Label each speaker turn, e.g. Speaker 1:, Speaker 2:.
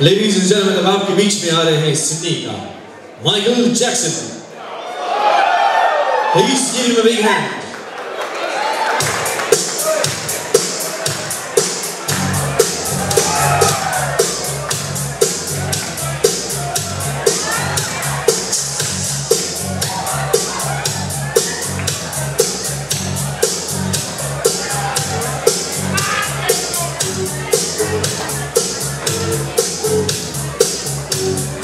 Speaker 1: لیڈیز اینڈ جنرل اب آپ کے بیچ میں آ رہے ہیں سڈنی کا مائیکل جیکسن پلیز گیو ہیم Dance,